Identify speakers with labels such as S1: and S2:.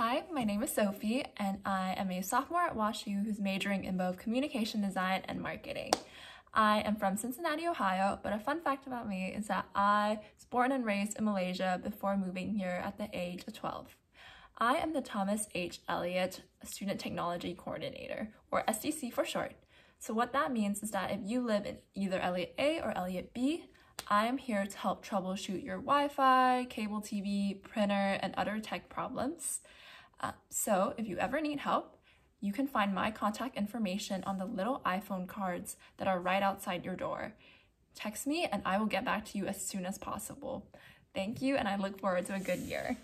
S1: Hi, my name is Sophie, and I am a sophomore at WashU who's majoring in both communication design and marketing. I am from Cincinnati, Ohio, but a fun fact about me is that I was born and raised in Malaysia before moving here at the age of 12. I am the Thomas H. Eliot Student Technology Coordinator, or STC for short. So what that means is that if you live in either Eliot A or Eliot B, I am here to help troubleshoot your Wi-Fi, cable TV, printer, and other tech problems. Uh, so if you ever need help, you can find my contact information on the little iPhone cards that are right outside your door. Text me and I will get back to you as soon as possible. Thank you and I look forward to a good year.